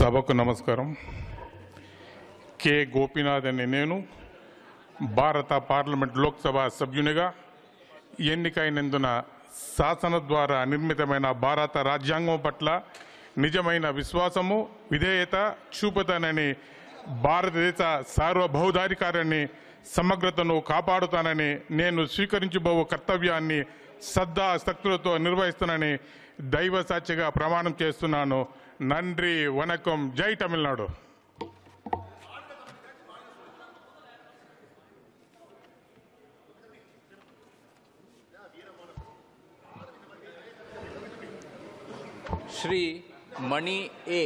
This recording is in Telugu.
సభకు నమస్కారం. కె. గోపీనాథ్ అనే నేను భారత పార్లమెంట్ లోక్సభ సభ్యునిగా ఎన్నికైనందున శాసన ద్వారా నిర్మితమైన భారత రాజ్యాంగం పట్ల నిజమైన విశ్వాసము విధేయత చూపుతానని భారతదేశ సార్వభౌధాధికారాన్ని సమగ్రతను కాపాడుతానని నేను స్వీకరించబో కర్తవ్యాన్ని శ్రద్ధా శక్తులతో నిర్వహిస్తానని దైవ సాక్షిగా ప్రమాణం చేస్తున్నాను నండ్రి వనకం జై తమిళనాడు श्री मणि ए